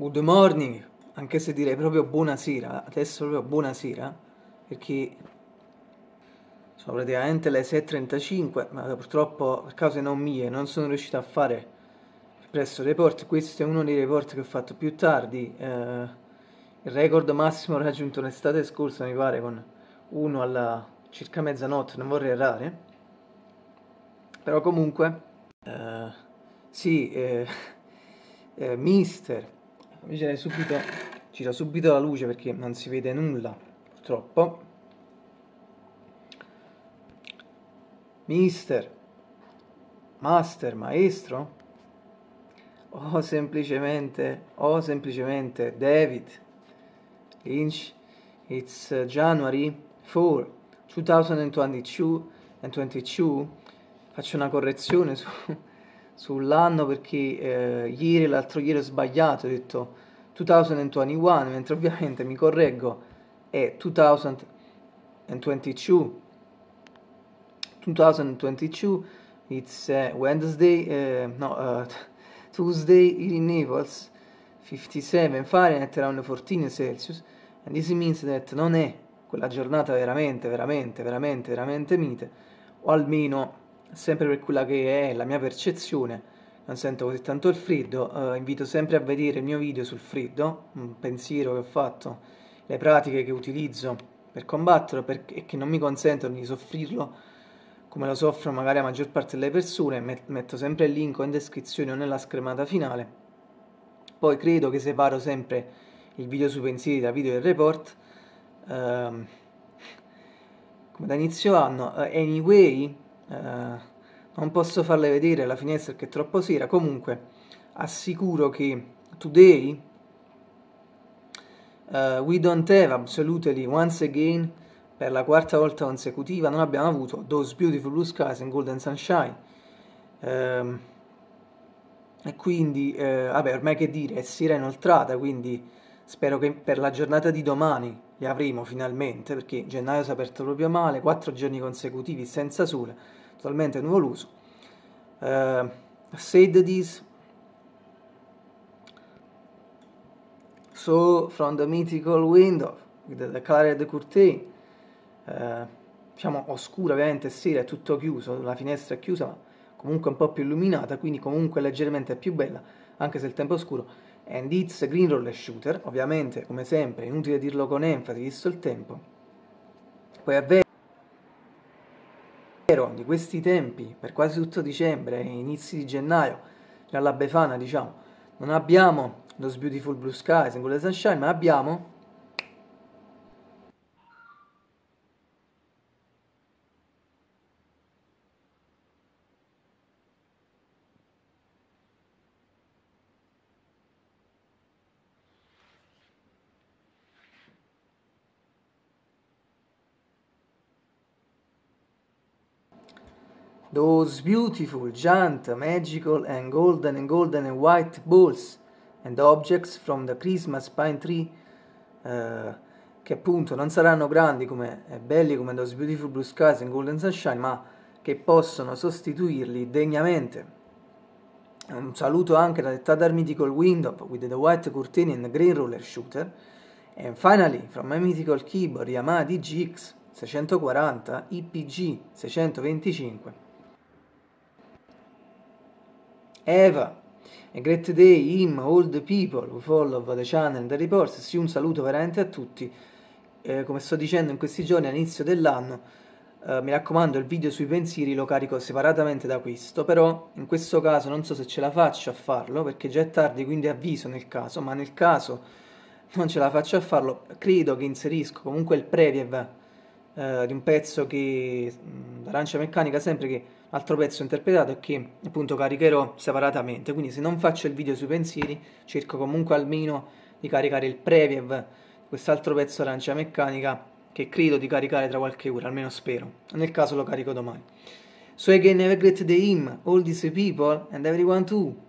good morning, anche se direi proprio buonasera, adesso proprio buonasera, perché sono praticamente le 6.35, ma purtroppo per cause non mie non sono riuscito a fare presto il report, questo è uno dei report che ho fatto più tardi, eh, il record massimo raggiunto l'estate scorsa mi pare con uno alla circa mezzanotte, non vorrei errare, però comunque, eh, sì, eh, eh mister, Invece subito, gira subito la luce perché non si vede nulla, purtroppo. Mister, master, maestro? O semplicemente, o semplicemente David Lynch, it's uh, January 4, 2022 and 22. Faccio una correzione su sull'anno perché eh, ieri l'altro ieri ho sbagliato, ho detto 2021, mentre ovviamente mi correggo è 2022. 2022 it's uh, Wednesday, uh, no, uh, Tuesday in Naples, 57 Fahrenheit around 14 Celsius, and this means that non è quella giornata veramente, veramente, veramente, veramente mite, o almeno sempre per quella che è la mia percezione, non sento così tanto il freddo, eh, invito sempre a vedere il mio video sul freddo, un pensiero che ho fatto, le pratiche che utilizzo per combatterlo e che non mi consentono di soffrirlo come lo soffrono magari la maggior parte delle persone, metto sempre il link in descrizione o nella schermata finale. Poi credo che separo sempre il video sui pensieri dal video del report. Um, come da inizio anno, uh, anyway, Uh, non posso farle vedere la finestra che è troppo sera. Comunque, assicuro che today uh, we don't have absolutely once again per la quarta volta consecutiva non abbiamo avuto those beautiful blue skies and golden sunshine. Uh, e quindi, uh, vabbè, ormai che dire, è sera inoltrata, quindi spero che per la giornata di domani li avremo finalmente, perché gennaio si è aperto proprio male, quattro giorni consecutivi senza sole totalmente nuvoloso. Uh, said this so from the mythical window with the colored curtain uh, diciamo oscura ovviamente sera è tutto chiuso la finestra è chiusa ma comunque un po' più illuminata quindi comunque leggermente più bella anche se il tempo è scuro and it's green roller shooter. Ovviamente come sempre inutile dirlo con enfasi visto il tempo. Poi è vero di questi tempi, per quasi tutto dicembre e inizi di gennaio, nella Befana, diciamo, non abbiamo Those Beautiful Blue Skies in Golden Sunshine, ma abbiamo those beautiful, giant, magical and golden and golden and white balls and objects from the Christmas pine tree uh, che appunto non saranno grandi come e belli come those beautiful blue skies and golden sunshine ma che possono sostituirli degnamente. Un saluto anche da Tadar Mythical Window with the white curtain and the green roller shooter. And finally from my mythical keyboard Yamaha DGX 640 IPG 625 Eva, a great day, him, all the people who follow the channel the reports. Sì, un saluto veramente a tutti. Eh, come sto dicendo in questi giorni all'inizio dell'anno, eh, mi raccomando, il video sui pensieri lo carico separatamente da questo, però in questo caso non so se ce la faccio a farlo, perché già è tardi, quindi avviso nel caso, ma nel caso non ce la faccio a farlo, credo che inserisco comunque il preview eh, di un pezzo che, d'arancia meccanica, sempre che altro pezzo interpretato e che appunto caricherò separatamente. Quindi se non faccio il video sui pensieri, cerco comunque almeno di caricare il preview quest'altro pezzo arancia meccanica che credo di caricare tra qualche ora, almeno spero. Nel caso lo carico domani. So again have a great day him, all these people and everyone too.